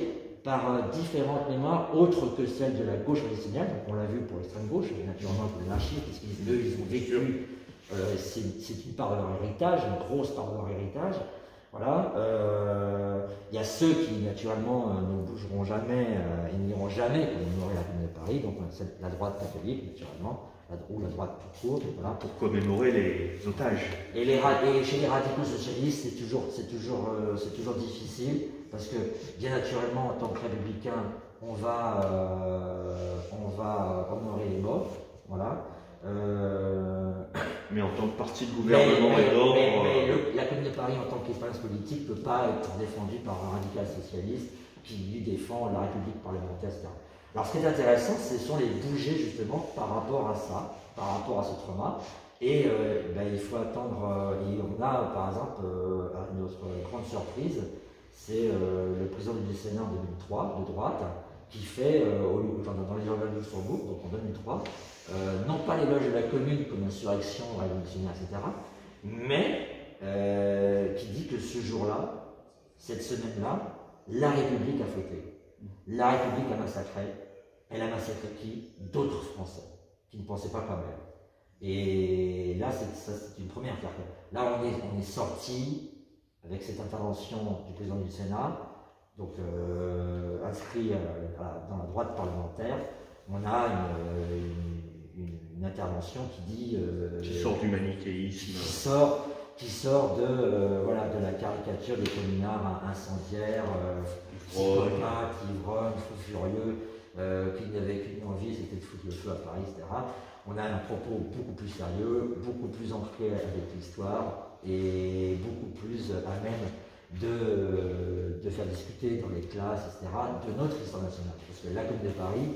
par euh, différentes mémoires autres que celles de la gauche traditionnelle. Donc on l'a vu pour l'extrême gauche, et naturellement pour les anarchistes, parce qu'ils eux, ils ont vécu, c'est c'est une part de leur héritage, une grosse part de leur héritage. Voilà. Euh, Il y a ceux qui, naturellement, euh, ne bougeront jamais euh, et n'iront jamais commémorer la Commune de Paris, donc euh, c'est la droite catholique, naturellement, la, ou la droite tout court, voilà. Pour commémorer les otages. Et, les, et chez les radicaux socialistes, c'est toujours, c'est toujours, euh, c'est toujours difficile parce que, bien naturellement, en tant que républicain, on va, euh, on va honorer les morts, voilà. Euh, Mais en tant que parti de gouvernement mais- et d'ordre, euh, la Commune de Paris, en tant qu'espace politique, ne peut pas être défendue par un radical socialiste qui lui défend la République parlementaire, etc. Alors, ce qui est intéressant, ce sont les bouger justement par rapport à ça, par rapport à ce trauma. Et euh, ben, il faut attendre. et on a, par exemple, à notre grande surprise, c'est le président du Sénat en 2003, de droite, qui fait, au, dans, les organes de Luxembourg, donc en 2003, euh, non pas l'éloge de la commune comme insurrection révolutionnaire, etc., mais euh, qui dit que ce jour-là, cette semaine-là, la République a fauté. La République a massacré. Elle a massacré qui? D'autres Français, qui ne pensaient pas comme elle. Et là, c'est une première carte. Là, on est, sorti avec cette intervention du président du Sénat, donc euh, inscrit dans la droite parlementaire. On a une- une intervention qui dit euh, qui sort du manichéisme. qui sort, qui sort de, euh, voilà, de la caricature des communards incendiaires, euh, Ivrognes. psychopathes, ivrognes, fous furieux, qui n'avaient qu'une envie, c'était de foutre le feu à Paris, etc. On a un propos beaucoup plus sérieux, beaucoup plus ancré avec l'histoire et beaucoup plus à même de, de faire discuter dans les classes, etc., de notre histoire nationale. Parce que la Commune de Paris,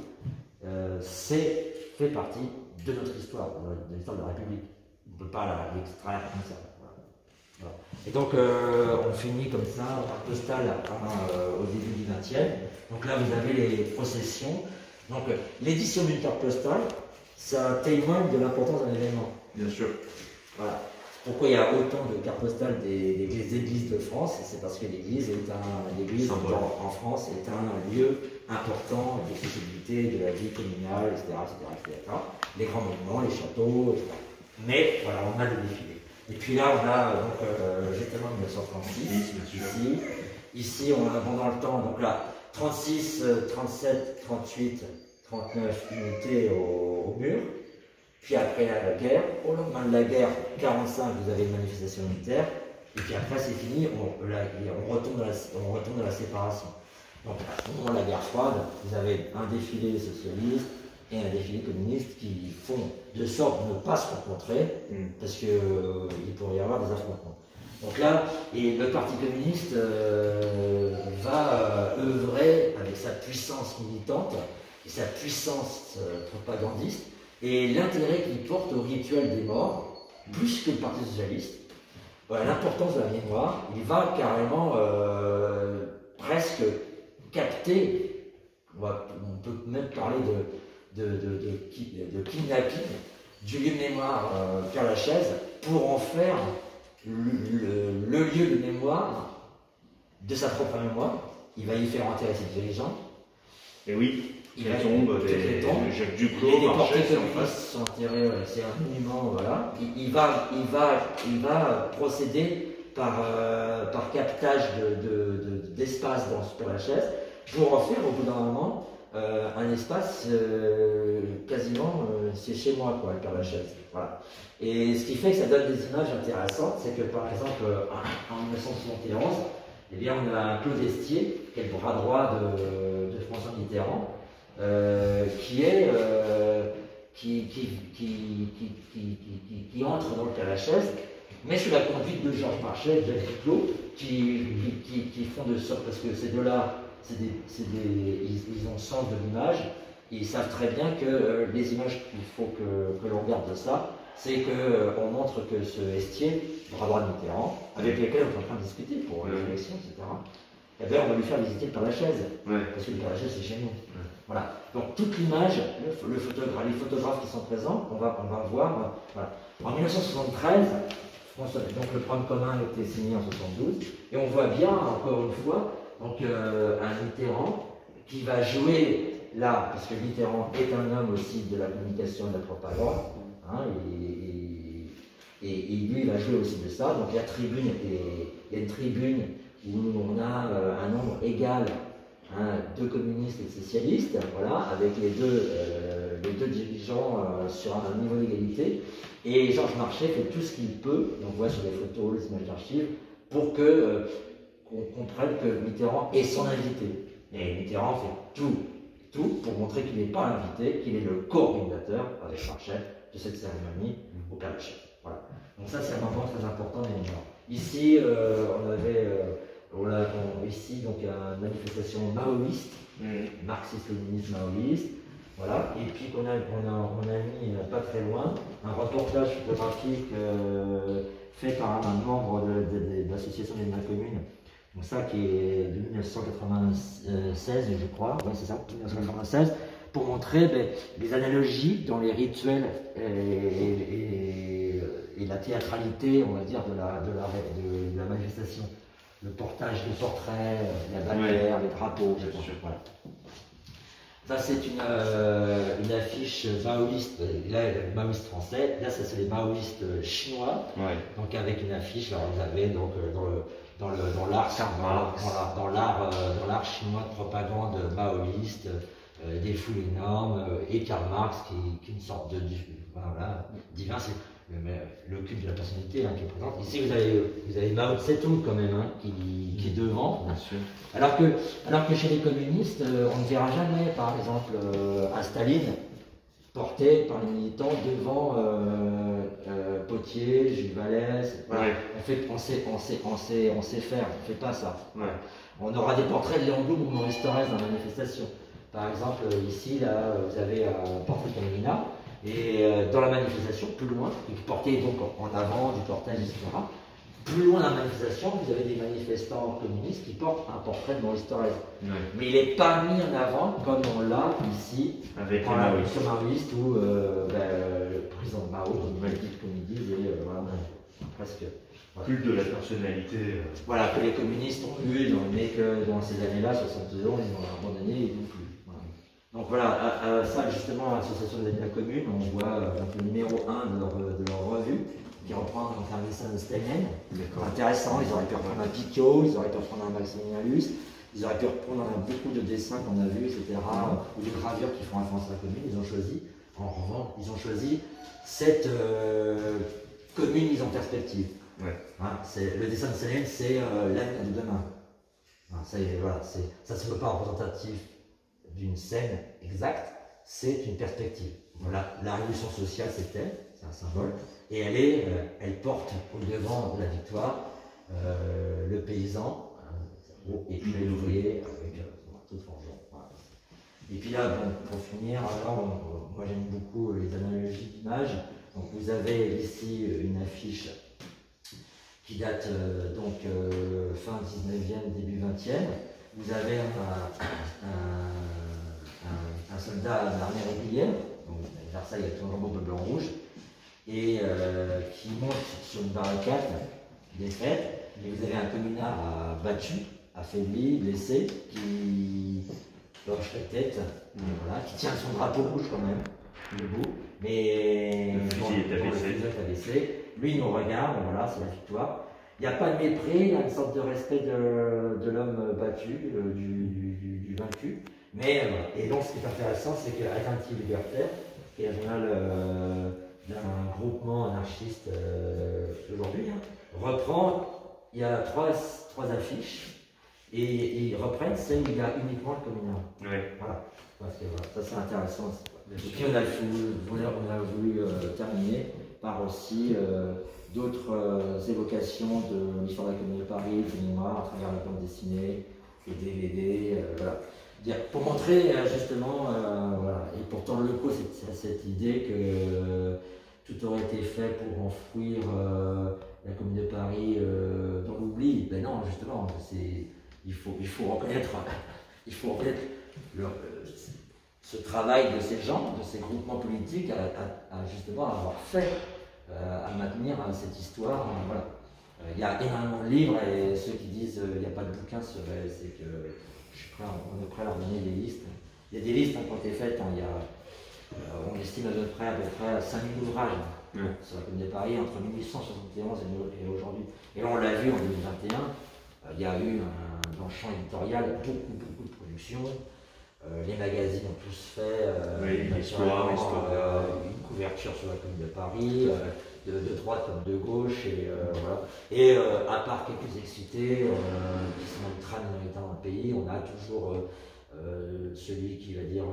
euh, c'est, fait partie de notre histoire, de, l'histoire de la République. On ne peut pas l'extraire comme ça. Voilà. Voilà. Et donc, euh, on finit comme ça, en carte postale à- euh, au début du 20e. Donc là, vous avez les processions. Donc, l'édition d'une carte postale, ça témoigne de l'importance d'un événement. Bien sûr. Voilà. Pourquoi il y a autant de cartes postales des, églises de France? C'est parce que l'église est un, l'église en, en France est un lieu important d'accessibilité de la vie communale, etc., etc., etc. Les grands monuments, les châteaux, etc. Mais voilà, on a des défilés. Et puis là, on a donc euh, justement 1936, ici. Ici, on a pendant le temps, donc là, 36, 37, 38, 39 unités au, au mur. Puis après la guerre, au lendemain de la guerre, 45, vous avez une manifestation militaire. Et puis après, c'est fini, on, là, on, retourne la, on retourne dans la séparation. Donc de la guerre froide, vous avez un défilé socialiste et un défilé communiste qui font de sorte de ne pas se rencontrer, parce qu'il euh, pourrait y avoir des affrontements. Donc là, et le Parti communiste euh, va euh, œuvrer avec sa puissance militante et sa puissance propagandiste et l'intérêt qu'il porte au rituel des morts, plus que le Parti socialiste, l'importance de la mémoire, il va carrément presque capter, on, peut même parler de, de, de, de, ki- de kidnapping du lieu de mémoire euh, Père Lachaise pour en faire le, le- le lieu de mémoire de sa propre mémoire. Il va y faire enterrer ses dirigeants. Et oui, Il les va tombes, toutes les des, tombes. de Jacques Les Duclos, déportés communistes face. sont enterrés, c'est un monument, voilà. Il, il va, il, va, il va procéder par, euh, par captage de- de- de- d'espace dans ce Père Lachaise pour en faire au bout d'un moment euh, un espace euh, quasiment, euh, c'est chez moi, quoi, le Père Lachaise. Voilà. Et ce qui fait que ça donne des images intéressantes, c'est que par exemple, en 1971, eh bien, on a Claude Estier, qui est le bras droit de, François Mitterrand, qui est qui, qui, qui, qui, entre dans le Père Lachaise, mais sous la conduite de Georges Marchais, de Jacques Duclos, qui, font de sorte, parce que ces deux-là, des, c'est des, ils, ils ont le sens de l'image, ils savent très bien que euh, les images qu'il faut que, que l'on regarde de ça, c'est qu'on montre que ce Estier, bras droit de Mitterrand, avec lequel on est en train de discuter pour les Ouais. élections, etc., eh bien, on va lui faire visiter le Père Lachaise. Ouais. Parce que le Père Lachaise, c'est chez nous. Voilà. Donc toute l'image, le, le photographe, les photographes qui sont présents, on va, on va voir. euh, Voilà. En 1973, François- donc le programme commun a été signé en 72, et on voit bien, encore une fois, donc, euh, un Mitterrand qui va jouer là, parce que Mitterrand est un homme aussi de la communication et de la propagande, hein, et, lui, il va jouer aussi de ça. Donc il y a une tribune où on a euh, un nombre égal hein, de communistes et de socialistes, voilà, avec les deux, euh, dirigeants sur un niveau d'égalité. Et Georges Marchais fait tout ce qu'il peut, on voit sur les photos, les images d'archives, pour que qu'on comprenne que Mitterrand est son invité. Et Mitterrand fait tout, tout pour montrer qu'il n'est pas invité, qu'il est le coordinateur avec Marchais de cette cérémonie au Père Lachaise. Voilà. Donc ça, c'est un moment très important mémoires. Ici, euh, on avait, euh, on a- on- ici donc une manifestation maoïste, Mm. marxiste-léniniste maoïste, voilà. Et puis qu'on a, on a, on a mis euh, pas très loin un reportage photographique euh, fait par un membre de, de- de- de l'association des communes. Donc ça qui est de 1996, je crois, oui c'est ça, 1996, pour montrer ben, les analogies dans les rituels et, et- et la théâtralité, on va dire, de la, de la, de- de la manifestation. Le portage des portraits, la bannière, les drapeaux, etc. Voilà. Ça, c'est une, euh, une affiche maoïste, là, maoïste français, là, ça, c'est les maoïstes chinois, Ouais. donc avec une affiche, là, vous avez donc euh, dans le dans l'art Marx. dans la- dans l'art euh, dans l'art chinois de propagande maoïste, euh, des foules énormes euh, et Karl Marx qui, qui est une sorte de voilà, divin, c'est le, le culte de la personnalité hein, qui est présente. Ici vous avez vous avez Mao Tse-tung quand même hein, qui, qui est devant. Bien sûr. Alors que, alors que chez les communistes, on ne verra jamais, par exemple, un Staline porté par les militants devant euh, euh, Potier, Jules Vallès. Voilà. Ouais. On, fait, on, sait, on, sait, on, sait, on sait faire, on ne fait pas ça. Ouais. On aura des portraits de Léon Blum ou Maurice Thorez dans la manifestation. Par exemple, euh, ici, là, vous avez un portrait de Camilla, et euh, dans la manifestation, plus loin, il portait donc en avant du cortège, etc. Plus loin dans la manifestation, vous avez des manifestants communistes qui portent un portrait de Maurice Thorez. Ouais. Mais il n'est pas mis en avant comme on l'a ici, Avec les maoïstes. où euh, ben, le président Mao, comme ils disent, comme ils disent, et, euh, voilà, presque. Culte de la personnalité. euh, Voilà, que les communistes ont eu, mais que dans ces années-là, 62 ans, ils ont abandonné et non plus. Voilà. Donc voilà, à, à ça justement, l'association des amis de la commune, on voit euh, le numéro 1 de leur, de leur qui reprend un dessin de Steinlen. Intéressant, ils auraient pu reprendre un Picot, ils auraient pu reprendre un Maximilien Luce, ils auraient pu reprendre beaucoup de dessins qu'on a vus, etc., ou de gravures qui font référence à la commune. Ils ont choisi, en revanche, ils ont choisi cette euh, commune mise en perspective. Hein, le dessin de Steinlen, c'est euh, l'avenir de demain. Hein, ça, voilà, ça ne se pas représentatif d'une scène exacte, c'est une perspective. Voilà, la révolution sociale, c'est elle, c'est un symbole, et elle, est, euh, elle porte au devant de la victoire euh, le paysan euh, et puis l'ouvrier avec toute fortune. Et puis là, bon, pour finir, alors, moi j'aime beaucoup les analogies d'images. Donc vous avez ici une affiche qui date donc fin 19e, début 20e. Vous avez un, un, un soldat de l'armée régulière, donc Versailles a toujours de blanc-rouge, et euh, qui monte sur une barricade défaite, et vous avez un communard battu, affaibli, blessé, qui hoche la tête, voilà, qui tient son drapeau rouge quand même, debout, mais le fusil est abaissé. Lui, il nous regarde, voilà, c'est la victoire. Il n'y a pas de mépris, il y a une sorte de respect de, l'homme battu, euh, du, vaincu. Mais, euh, et donc, ce qui est intéressant, c'est qu'Alternative Libertaire, qui est un journal euh, d'un groupement anarchiste aujourd'hui, hein, reprend, il y a trois, trois affiches, et, ils reprennent celle où il y a uniquement le communal. Voilà. Parce que voilà, ça c'est intéressant. Et puis on a, on a voulu terminer par aussi d'autres euh, évocations de l'histoire de la Commune de Paris, du mémoire, à travers la bande dessinée, les DVD, euh, voilà. Pour montrer euh, justement, voilà, et pourtant le coup, c'est cette idée que tout aurait été fait pour enfouir la Commune de Paris dans l'oubli. Ben non, justement, il faut, il faut reconnaître, il faut reconnaître ce travail de ces gens, de ces groupements politiques, à, justement avoir fait euh, à maintenir euh, cette histoire. Euh, voilà. Il y a énormément de livres et ceux qui disent qu'il n'y a pas de bouquin, c'est que je suis prêt, on est prêt à leur donner des listes. Il y a des listes qui ont été faites, hein. il y a, on estime à peu près à peu près 5000 ouvrages sur la commune de Paris entre 1871 et aujourd'hui. Et on l'a vu en 2021, il y a eu dans le champ éditorial beaucoup, beaucoup de productions. Euh, les magazines ont tous fait euh, une, histoire, euh, une, couverture sur la commune de Paris, de, droite comme de gauche, et voilà. Et à part quelques excités qui sont ultra minoritaires dans le pays, on a toujours celui qui va dire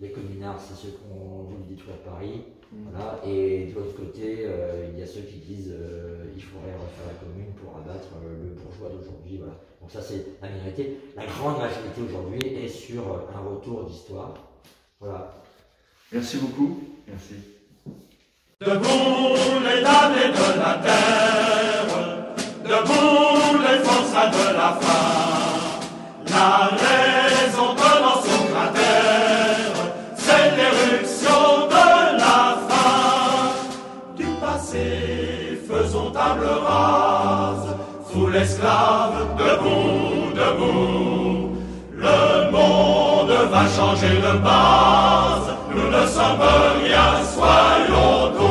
les communards, c'est ceux qui ont voulu détruire Paris. Mm. Voilà. Et de l'autre côté, il y a ceux qui disent il faudrait refaire la commune pour abattre le bourgeois d'aujourd'hui. Voilà. Donc ça c'est la minorité. La grande majorité aujourd'hui est sur un retour d'histoire. Voilà. Merci beaucoup. Merci. Debout les damnés de la terre, debout les forçats de la faim, la raison dans son l'esclave, debout, debout. Le monde va changer de base, nous ne sommes rien, soyons